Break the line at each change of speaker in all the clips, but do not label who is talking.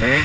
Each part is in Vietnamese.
Mm-hmm.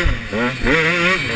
Mm-hmm.